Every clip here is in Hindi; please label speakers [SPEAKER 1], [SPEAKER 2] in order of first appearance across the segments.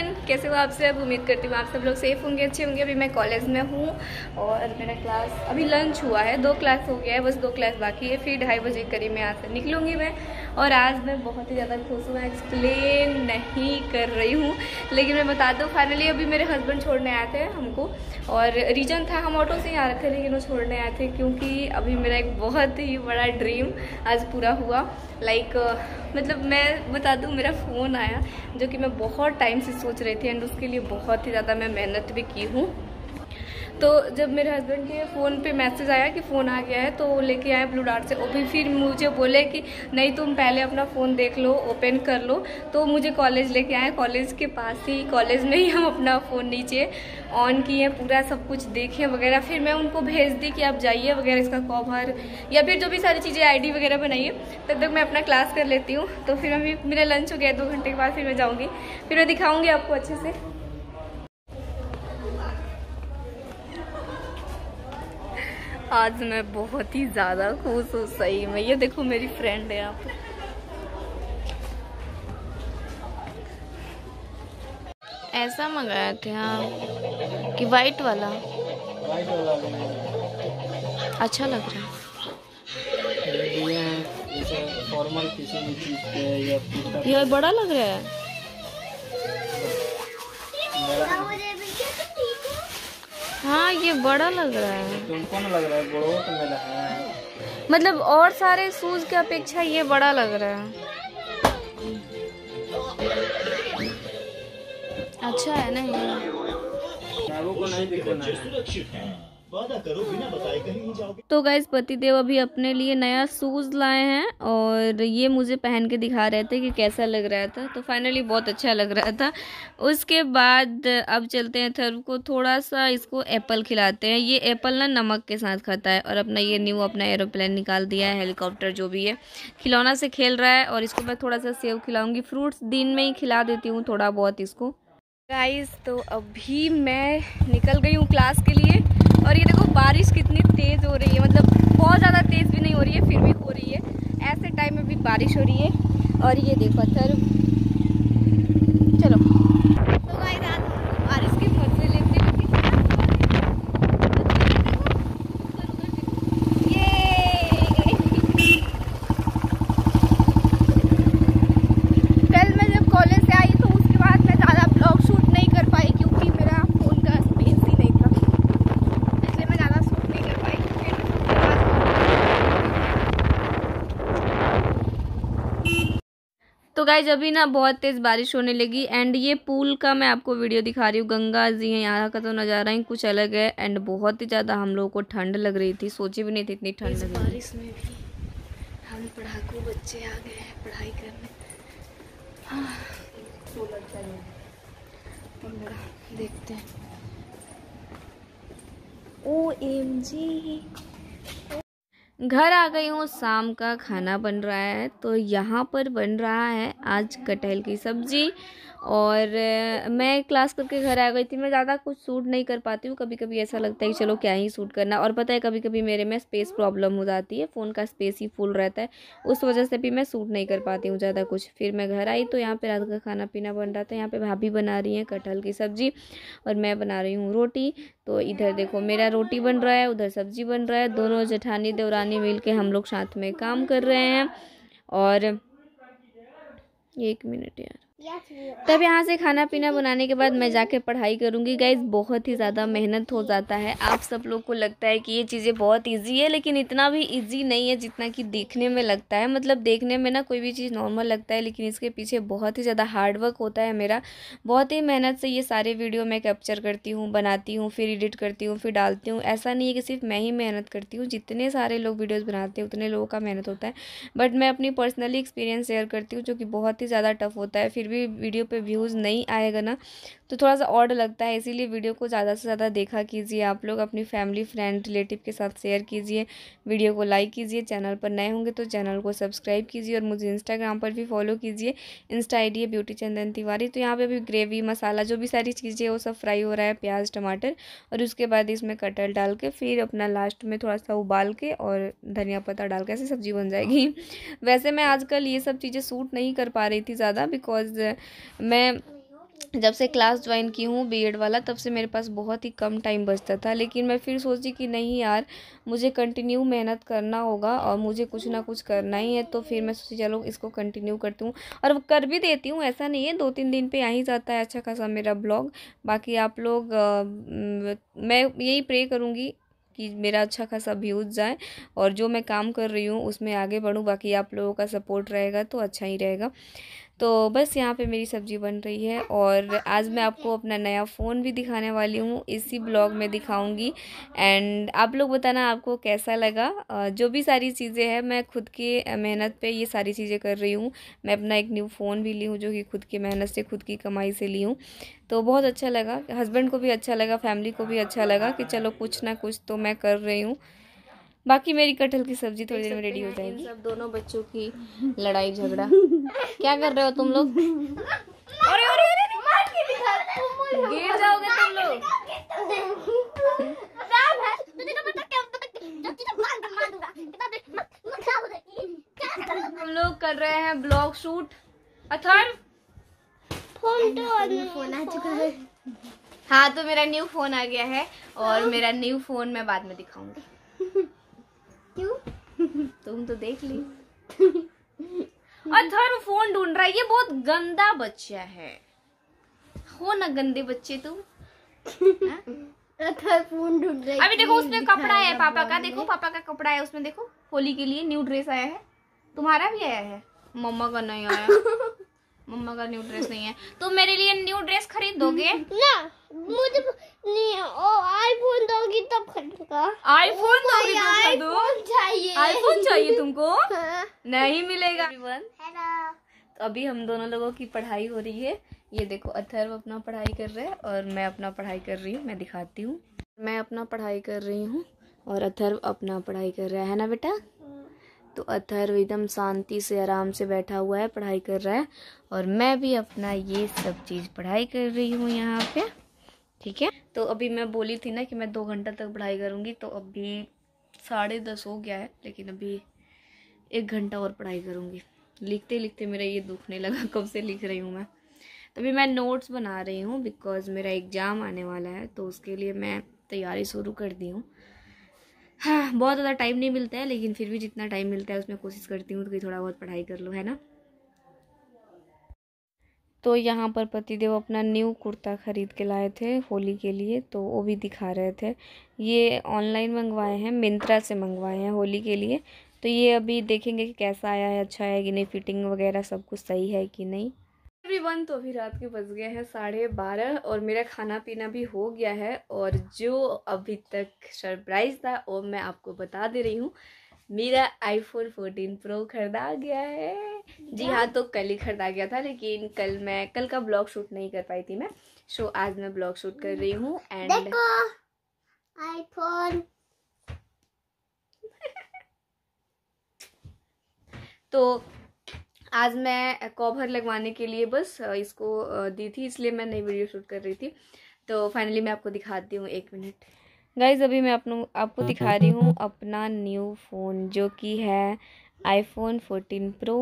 [SPEAKER 1] एवरीवन कैसे हो आप सब? उम्मीद करती हूँ आप सब लोग सेफ़ होंगे, अच्छे होंगे। अभी मैं कॉलेज में हूँ और मेरा क्लास अभी लंच हुआ है। दो क्लास हो गया है, बस दो क्लास बाकी है। फिर ढाई बजे करीब मैं यहाँ से निकलूँगी मैं। और आज मैं बहुत ही ज़्यादा खुश हूँ एक्सप्लेन नहीं कर रही हूँ। लेकिन मैं बता दूँ फाइनली अभी मेरे हस्बैंड छोड़ने आए थे हमको। और रीज़न था हम ऑटो से ही आ रहे थे, लेकिन वो छोड़ने आए थे क्योंकि अभी मेरा एक बहुत ही बड़ा ड्रीम आज पूरा हुआ। लाइक मतलब मैं बता दूँ, मेरा फ़ोन आया, जो कि मैं बहुत टाइम से सोच रही थी एंड उसके लिए बहुत ही ज़्यादा मैं मेहनत भी की हूँ। तो जब मेरे हस्बैंड के फ़ोन पे मैसेज आया कि फ़ोन आ गया है तो वो लेके आए ब्लू डार्ट से। और भी फिर मुझे बोले कि, नहीं, तुम पहले अपना फ़ोन देख लो ओपन कर लो। तो मुझे कॉलेज लेके आए। कॉलेज के पास ही कॉलेज में ही हम अपना फ़ोन नीचे ऑन किए, पूरा सब कुछ देखे वगैरह। फिर मैं उनको भेज दी कि आप जाइए वगैरह इसका कवर या फिर जो भी सारी चीज़ें आईडी वगैरह बनाइए, तब तक मैं अपना क्लास कर लेती हूँ। तो फिर अभी मेरा लंच हो गया, दो घंटे के बाद फिर मैं जाऊँगी। फिर मैं दिखाऊँगी आपको अच्छे से। आज मैं बहुत ही ज़्यादा खुश हूँ, सही में। ये देखो मेरी फ्रेंड है आप ऐसा मंगाया थे आप कि वाइट वाला।
[SPEAKER 2] वाइट वाला
[SPEAKER 1] अच्छा लग रहा है।
[SPEAKER 2] ये हैं
[SPEAKER 1] बड़ा लग रहा है। हाँ ये बड़ा लग रहा है।
[SPEAKER 2] तुमको ना लग रहा है बड़ो तो मेरा है।
[SPEAKER 1] मतलब और सारे शूज़ की अपेक्षा ये बड़ा लग रहा है। अच्छा है
[SPEAKER 2] नहीं को नहीं दिखाना है।
[SPEAKER 1] तो गाइज़ पतिदेव अभी अपने लिए नया शूज़ लाए हैं और ये मुझे पहन के दिखा रहे थे कि कैसा लग रहा था। तो फाइनली बहुत अच्छा लग रहा था। उसके बाद अब चलते हैं थर्व को थोड़ा सा इसको एप्पल खिलाते हैं। ये एप्पल ना नमक के साथ खाता है और अपना ये न्यू अपना एरोप्लेन निकाल दिया है हेलीकॉप्टर जो भी है। खिलौना से खेल रहा है और इसको मैं थोड़ा सा सेव खिलाऊँगी। फ्रूट्स दिन में ही खिला देती हूँ थोड़ा बहुत इसको। गाइस तो अभी मैं निकल गई हूँ क्लास के लिए। और ये देखो, बारिश कितनी तेज़ हो रही है। मतलब बहुत ज़्यादा तेज़ भी नहीं हो रही है, फिर भी हो रही है। ऐसे टाइम में भी बारिश हो रही है। और ये देखो पत्थर चलो तो गाइस आज बारिश के मज़े लेते हैं ये कल मैं जब कॉलेज से आई तो उसके बाद मैं ज़्यादा ब्लॉग शूट नहीं कर पाई क्योंकि मेरा फ़ोन का स्पेस ही नहीं था इसलिए मैं ज़्यादा शूट नहीं कर पाई फिर तो गाइज़ अभी ना बहुत तेज़ बारिश होने लगी एंड ये पुल का मैं आपको वीडियो दिखा रही हूँ। गंगा जी है यहाँ का तो नज़ारा ही कुछ अलग है एंड बहुत ही ज़्यादा हम लोगों को ठंड लग रही थी। सोची भी नहीं थी इतनी ठंड लग रही बारिश में भी हम पढ़ाकू बच्चे आ गए हैं पढ़ाई करने। देखते हैं। O M G. घर आ गई हूँ, शाम का खाना बन रहा है तो यहाँ पर बन रहा है आज कटहल की सब्ज़ी। और मैं क्लास करके घर आ गई थी, मैं ज़्यादा कुछ सूट नहीं कर पाती हूँ कभी कभी ऐसा लगता है कि चलो क्या ही सूट करना और पता है कभी कभी मेरे में स्पेस प्रॉब्लम हो जाती है फ़ोन का स्पेस ही फुल रहता है, उस वजह से भी मैं सूट नहीं कर पाती हूँ ज़्यादा कुछ। फिर मैं घर आई तो यहाँ पर रात का खाना पीना बन रहा था, यहाँ पर भाभी बना रही हैं कटहल की सब्ज़ी, और मैं बना रही हूँ रोटी। तो इधर देखो, मेरा रोटी बन रहा है, उधर सब्ज़ी बन रहा है, दोनों जेठानी देवरानी मिल के हम लोग साथ में काम कर रहे हैं। और एक मिनट यार। तब यहाँ से खाना पीना बनाने के बाद मैं जाके पढ़ाई करूँगी। गाइज़ बहुत ही ज़्यादा मेहनत हो जाता है। आप सब लोग को लगता है कि ये चीज़ें बहुत इजी है, लेकिन इतना भी इजी नहीं है जितना कि देखने में लगता है। मतलब देखने में ना कोई भी चीज़ नॉर्मल लगता है, लेकिन इसके पीछे बहुत ही ज़्यादा हार्डवर्क होता है मेरा। बहुत ही मेहनत से ये सारे वीडियो मैं कैप्चर करती हूँ, बनाती हूँ, फिर एडिट करती हूँ, फिर डालती हूँ। ऐसा नहीं है कि सिर्फ़ मैं ही मेहनत करती हूँ। जितने सारे लोग वीडियोज़ बनाते हैं, उतने लोगों का मेहनत होता है। बट मैं अपनी पर्सनली एक्सपीरियंस शेयर करती हूँ, जो कि बहुत ही ज़्यादा टफ होता है। फिर भी वीडियो पे व्यूज़ नहीं आएगा ना तो थोड़ा सा ऑड लगता है इसीलिए वीडियो को ज़्यादा से ज़्यादा देखा कीजिए। आप लोग अपनी फैमिली फ्रेंड रिलेटिव के साथ शेयर कीजिए। वीडियो को लाइक कीजिए चैनल पर नए होंगे तो चैनल को सब्सक्राइब कीजिए और मुझे इंस्टाग्राम पर भी फॉलो कीजिए। इंस्टा आई डी है ब्यूटी चंदन तिवारी तो यहाँ पर अभी ग्रेवी मसाला जो भी सारी चीज़ें वो सब फ्राई हो रहा है प्याज टमाटर और उसके बाद इसमें कटहल डाल के फिर अपना लास्ट में थोड़ा सा उबाल के और धनिया पत्ता डाल के ऐसे सब्ज़ी बन जाएगी। वैसे मैं आजकल ये सब चीज़ें सूट नहीं कर पा रही थी ज़्यादा बिकॉज़ मैं जब से क्लास ज्वाइन की हूँ बीएड वाला तब से मेरे पास बहुत ही कम टाइम बचता था। लेकिन मैं फिर सोची कि नहीं यार मुझे कंटिन्यू मेहनत करना होगा और मुझे कुछ ना कुछ करना ही है तो फिर मैं सोची चलो इसको कंटिन्यू करती हूँ। और कर भी देती हूँ ऐसा नहीं है दो तीन दिन पे आ ही जाता है अच्छा खासा मेरा ब्लॉग बाकी आप लोग आ, मैं यही प्रे करूँगी कि मेरा अच्छा खासा व्यूज़ जाए और जो मैं काम कर रही हूँ उसमें आगे बढ़ूँ बाकी आप लोगों का सपोर्ट रहेगा तो अच्छा ही रहेगा। तो बस यहाँ पे मेरी सब्ज़ी बन रही है और आज मैं आपको अपना नया फ़ोन भी दिखाने वाली हूँ, इसी ब्लॉग में दिखाऊँगी। एंड आप लोग बताना आपको कैसा लगा। जो भी सारी चीज़ें हैं, मैं खुद की मेहनत पे ये सारी चीज़ें कर रही हूँ। मैं अपना एक न्यू फ़ोन भी ली हूँ, जो कि खुद की मेहनत से, खुद की कमाई से ली हूँ। तो बहुत अच्छा लगा। हस्बैंड को भी अच्छा लगा फैमिली को भी अच्छा लगा कि चलो कुछ ना कुछ तो मैं कर रही हूँ। बाकी मेरी कटहल की सब्ज़ी थोड़ी देर में रेडी हो जाएगी। सब दोनों बच्चों की लड़ाई झगड़ा। क्या कर रहे हो तुम लोग? अरे अरे अरे गिर जाओगे तुम लोग। हम लोग कर रहे हैं ब्लॉग शूट। अथर फ़ोन तो फ़ोन आ चुका है। हाँ तो मेरा न्यू फ़ोन आ गया है और मेरा न्यू फ़ोन मैं बाद में दिखाऊँगी। तुम तो देख ली। अथर्व फ़ोन ढूंढ रहा है ये बहुत गंदा बच्चा है। हो ना गंदे बच्चे तुम?
[SPEAKER 3] अथर्व फ़ोन ढूंढ रहा है
[SPEAKER 1] अभी देखो उसमें कपड़ा है पापा का देखो पापा का कपड़ा है उसमें देखो होली के लिए न्यू ड्रेस आया है। तुम्हारा भी आया है? मम्मा का नहीं आया। मम्मा का न्यू ड्रेस नहीं है। तुम मेरे लिए न्यू ड्रेस खरीद दोगे
[SPEAKER 3] ना मुझे नहीं ओ खरीदूँगा
[SPEAKER 1] आईफोन तो
[SPEAKER 3] आईफोन चाहिए
[SPEAKER 1] आईफोन चाहिए। तुमको? हाँ। नहीं मिलेगा।
[SPEAKER 3] हेलो
[SPEAKER 1] तो अभी हम दोनों लोगों की पढ़ाई हो रही है। ये देखो अथर्व अपना पढ़ाई कर रहे है और मैं अपना पढ़ाई कर रही हूँ मैं दिखाती हूँ। मैं अपना पढ़ाई कर रही हूँ और अथर्व अपना पढ़ाई कर रहा है ना बेटा? तो अथर्व एकदम शांति से आराम से बैठा हुआ है पढ़ाई कर रहा है और मैं भी अपना ये सब चीज़ पढ़ाई कर रही हूँ यहाँ पे। ठीक है? तो अभी मैं बोली थी ना कि मैं दो घंटा तक पढ़ाई करूँगी तो अभी साढ़े दस हो गया है, लेकिन अभी एक घंटा और पढ़ाई करूँगी। लिखते लिखते मेरा ये दुखने लगा, कब से लिख रही हूँ मैं। तो अभी मैं नोट्स बना रही हूँ बिकॉज़ मेरा एग्ज़ाम आने वाला है तो उसके लिए मैं तैयारी शुरू कर दी हूँ। हाँ बहुत ज़्यादा टाइम नहीं मिलता है, लेकिन फिर भी जितना टाइम मिलता है, उसमें कोशिश करती हूँ कि थोड़ा बहुत पढ़ाई कर लो, है ना? तो यहाँ पर पतिदेव अपना न्यू कुर्ता ख़रीद के लाए थे होली के लिए तो वो भी दिखा रहे थे। ये ऑनलाइन मंगवाए हैं, मिंत्रा से मंगवाए हैं होली के लिए। तो ये अभी देखेंगे कि कैसा आया है अच्छा है कि नहीं फिटिंग वगैरह सब कुछ सही है कि नहीं। एवरीवन तो अभी रात के बज गए हैं, साढ़े बारह, और मेरा खाना पीना भी हो गया है। और जो अभी तक सरप्राइज़ था, वो मैं आपको बता दे रही हूँ। मेरा आईफोन 14 प्रो खरीदा गया है। जी हाँ तो कल ही खरीदा गया था लेकिन कल मैं कल का ब्लॉग शूट नहीं कर पाई थी मैं। सो आज मैं ब्लॉग शूट कर रही हूँ एंड
[SPEAKER 3] आईफोन
[SPEAKER 1] तो आज मैं कवर लगवाने के लिए बस इसको दी थी इसलिए मैं नई वीडियो शूट कर रही थी। तो फाइनली मैं आपको दिखाती हूँ एक मिनट गाइज़ अभी मैं अपनों आपको दिखा रही हूँ अपना न्यू फ़ोन जो कि है iPhone 14 pro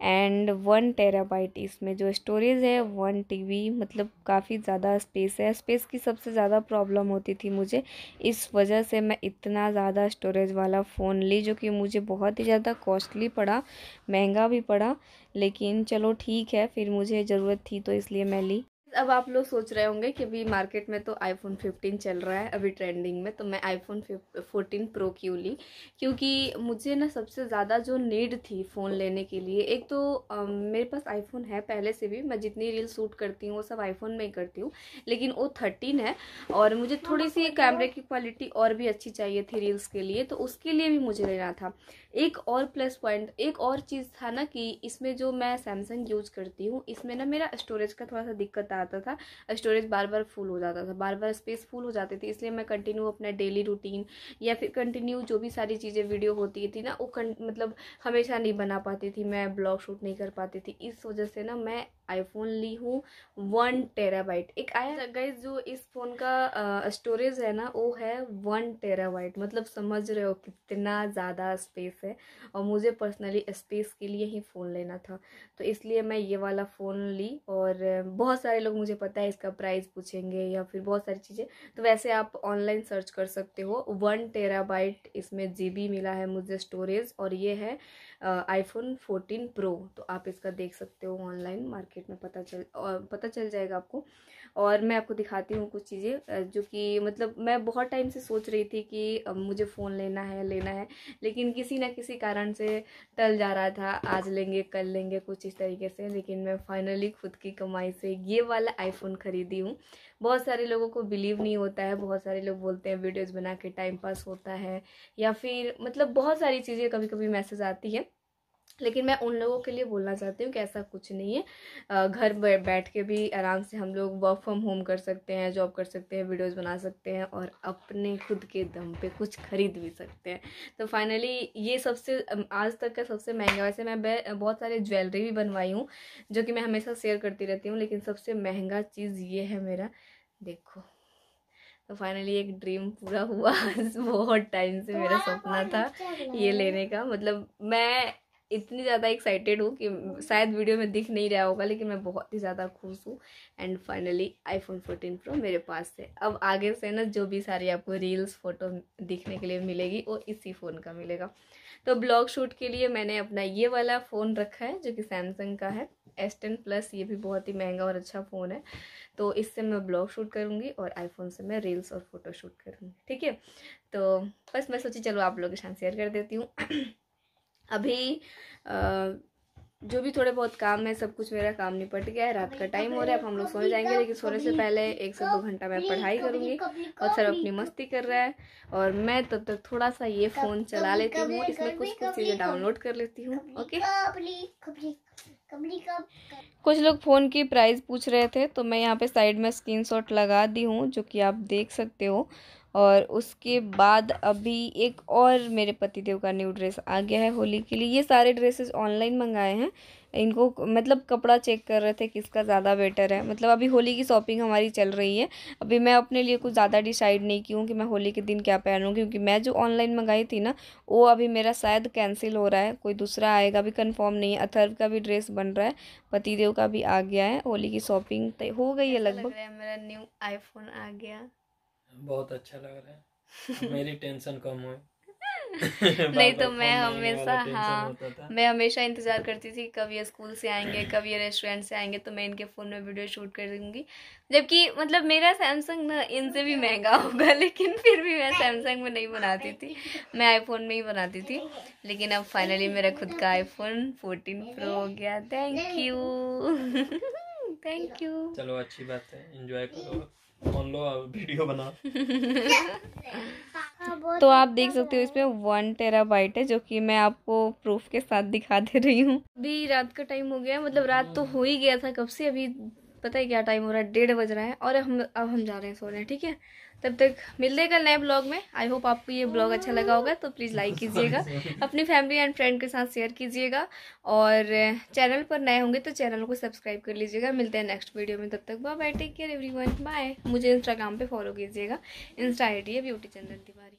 [SPEAKER 1] and one terabyte इसमें जो स्टोरेज है वन टीबी मतलब काफ़ी ज़्यादा स्पेस है। स्पेस की सबसे ज़्यादा प्रॉब्लम होती थी मुझे। इस वजह से मैं इतना ज़्यादा स्टोरेज वाला फ़ोन ली जो कि मुझे बहुत ही ज़्यादा कॉस्टली पड़ा महँगा भी पड़ा लेकिन चलो ठीक है फिर मुझे ज़रूरत थी तो इसलिए मैं ली। अब आप लोग सोच रहे होंगे कि अभी मार्केट में तो आईफोन 15 चल रहा है अभी ट्रेंडिंग में तो मैं आईफोन 14 प्रो क्यों ली? क्योंकि मुझे ना सबसे ज़्यादा जो नीड थी फ़ोन लेने के लिए एक तो आ, मेरे पास आईफोन है पहले से भी मैं जितनी रील शूट करती हूँ वो सब आईफोन में ही करती हूँ लेकिन वो थर्टीन है और मुझे थोड़ी सी कैमरे की क्वालिटी और भी अच्छी चाहिए थी रील्स के लिए तो उसके लिए भी मुझे लेना था। एक और प्लस पॉइंट एक और चीज़ था ना कि इसमें जो मैं सैमसंग यूज़ करती हूँ इसमें ना मेरा स्टोरेज का थोड़ा सा दिक्कत आता था स्टोरेज बार बार फुल हो जाता था बार बार स्पेस फुल हो जाती थी, इसलिए मैं कंटिन्यू अपना डेली रूटीन या फिर कंटिन्यू जो भी सारी चीज़ें वीडियो होती थी ना, वो मतलब हमेशा नहीं बना पाती थी, मैं ब्लॉग शूट नहीं कर पाती थी, इस वजह से ना मैं आईफोन ली हूँ वन टेराबाइट एक आया गाइज़ जो इस फ़ोन का स्टोरेज है ना, वो है वन टेराबाइट मतलब समझ रहे हो कितना ज़्यादा स्पेस है। और मुझे पर्सनली स्पेस के लिए ही फ़ोन लेना था। तो इसलिए मैं ये वाला फ़ोन ली और बहुत सारे लोग मुझे पता है इसका प्राइस पूछेंगे या फिर बहुत सारी चीज़ें। तो वैसे आप ऑनलाइन सर्च कर सकते हो। वन टेराबाइट इसमें GB मिला है मुझे स्टोरेज और ये है आईफोन फोर्टीन प्रो तो आप इसका देख सकते हो ऑनलाइन मार्केट में पता चल पता चल जाएगा आपको। और मैं आपको दिखाती हूँ कुछ चीज़ें जो कि मतलब मैं बहुत टाइम से सोच रही थी कि मुझे फ़ोन लेना है लेना है, लेकिन किसी ना किसी कारण से टल जा रहा था। आज लेंगे, कल लेंगे, कुछ इस तरीके से, लेकिन मैं फाइनली खुद की कमाई से ये वाला आईफोन ख़रीदी हूँ। बहुत सारे लोगों को बिलीव नहीं होता है, बहुत सारे लोग बोलते हैं वीडियोज़ बना के टाइम पास होता है, या फिर मतलब बहुत सारी चीज़ें कभी कभी मैसेज आती है। लेकिन मैं उन लोगों के लिए बोलना चाहती हूँ कि ऐसा कुछ नहीं है। घर बैठ के भी आराम से हम लोग वर्क फ्रॉम होम कर सकते हैं जॉब कर सकते हैं वीडियोस बना सकते हैं और अपने खुद के दम पे कुछ खरीद भी सकते हैं। तो फाइनली ये सबसे आज तक का सबसे महँगा वैसे मैं बहुत सारे ज्वेलरी भी बनवाई हूँ जो कि मैं हमेशा शेयर करती रहती हूँ लेकिन सबसे महँगा चीज़ ये है मेरा देखो। तो फाइनली एक ड्रीम पूरा हुआ बहुत टाइम से मेरा सपना था ये लेने का मतलब मैं इतनी ज़्यादा एक्साइटेड हूँ कि शायद वीडियो में दिख नहीं रहा होगा, लेकिन मैं बहुत ही ज़्यादा खुश हूँ। एंड फाइनली आईफोन 14 प्रो मेरे पास है। अब आगे से ना जो भी सारी आपको रील्स फ़ोटो दिखने के लिए मिलेगी, वो इसी फ़ोन का मिलेगा। तो ब्लॉग शूट के लिए मैंने अपना ये वाला फ़ोन रखा है, जो कि सैमसंग का है। एस टेन प्लस ये भी बहुत ही महँगा और अच्छा फ़ोन है। तो इससे मैं ब्लॉग शूट करूँगी और आईफोन से मैं रील्स और फ़ोटो शूट करूँगी। ठीक है? तो बस मैं सोची चलो आप लोगों के साथ शेयर कर देती हूँ। अभी जो भी थोड़े बहुत काम है सब कुछ मेरा काम निपट गया है रात का टाइम हो रहा है अब हम लोग सोने जाएँगे लेकिन सोने से पहले एक से दो घंटा मैं पढ़ाई करूँगी और सर अपनी मस्ती कर रहा है और मैं तब तक थोड़ा सा ये फ़ोन चला लेती हूँ इसमें कुछ कुछ चीज़ें डाउनलोड कर लेती हूँ ओके कुछ लोग फ़ोन की प्राइस पूछ रहे थे तो मैं यहाँ पे साइड में स्क्रीनशॉट लगा दी हूँ जो कि आप देख सकते हो। और उसके बाद अभी एक और मेरे पतिदेव का न्यू ड्रेस आ गया है होली के लिए। ये सारे ड्रेसेस ऑनलाइन मंगाए हैं। इनको मतलब कपड़ा चेक कर रहे थे किसका ज़्यादा बेटर है। मतलब अभी होली की शॉपिंग हमारी चल रही है। अभी मैं अपने लिए कुछ ज़्यादा डिसाइड नहीं की हूँ कि मैं होली के दिन क्या पहनूँ क्योंकि मैं जो ऑनलाइन मंगाई थी ना वो अभी मेरा शायद कैंसिल हो रहा है। कोई दूसरा आएगा अभी कन्फर्म नहीं है। अथर्व का भी ड्रेस बन रहा है। पतिदेव का भी आ गया है। होली की शॉपिंग हो गई है लगभग। मेरा न्यू आईफोन आ गया।
[SPEAKER 2] बहुत अच्छा लग रहा है। मेरी टेंशन कम हुई।
[SPEAKER 1] नहीं तो मैं हमेशा हाँ मैं हमेशा इंतज़ार करती थी कब ये स्कूल से आएँगे कब ये रेस्टोरेंट से आएँगे तो मैं इनके फ़ोन में वीडियो शूट कर दूँगी। जबकि मतलब मेरा सैमसंग ना इनसे भी महँगा होगा लेकिन फिर भी मैं सैमसंग में नहीं बनाती थी। मैं आईफोन में ही बनाती थी। लेकिन अब फाइनली मेरा खुद का आईफोन फोर्टीन प्रो हो गया। थैंक यू थैंक यू
[SPEAKER 2] चलो अच्छी बात है। इंजॉय करो। लो वीडियो बना।
[SPEAKER 1] तो आप देख सकते हो इसमें वन टेरा बाइट है जो कि मैं आपको प्रूफ के साथ दिखा दे रही हूँ। अभी रात का टाइम हो गया मतलब रात तो हो ही गया था कब से अभी पता है क्या टाइम हो रहा है? डेढ़ बज रहा है और हम अब हम जा रहे हैं सोने ठीक है? तब तक मिल देगा नए ब्लॉग में। आई होप आपको ये ब्लॉग अच्छा लगा होगा तो प्लीज़ लाइक कीजिएगा। अपनी फैमिली एंड फ्रेंड के साथ शेयर कीजिएगा। और चैनल पर नए होंगे तो चैनल को सब्सक्राइब कर लीजिएगा। मिलते हैं नेक्स्ट वीडियो में। तब तक bye bye take care everyone bye मुझे इंस्टाग्राम पे फॉलो कीजिएगा। इंस्टा आई डी है ब्यूटी चंदन तिवारी